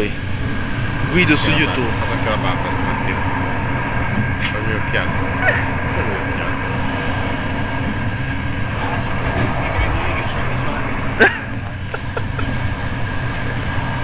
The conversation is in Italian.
voi. Guido su YouTube. Ho fatto anche la barba stamattina. Fammi occhiali.